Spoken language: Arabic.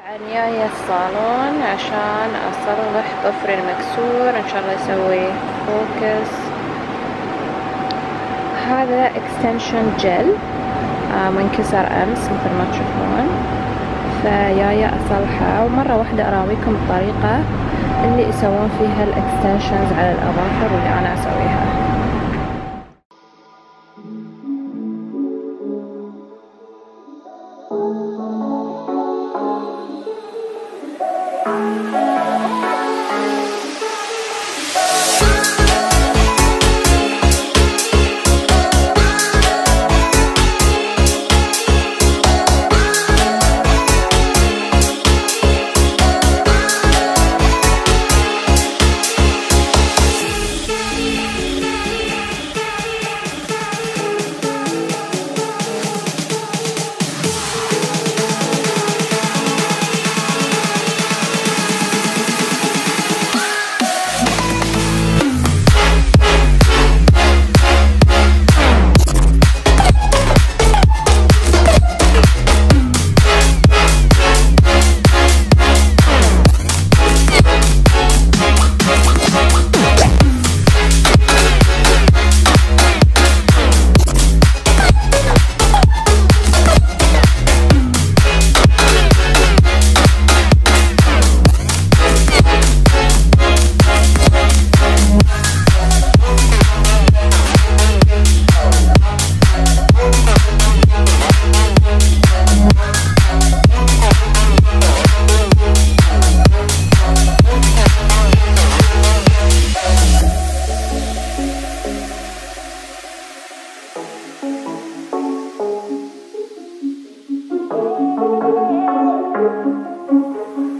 طبعا جاية الصالون عشان أصلح ضفري المكسور. إن شاء الله يسوي fix. هذا extension gel منكسر أمس مثل ما تشوفون. فجاية أصلحه. ومرة واحدة أراويكم الطريقة اللي يسوون فيها ال extensions على الأظافر واللي أنا أسويها. Música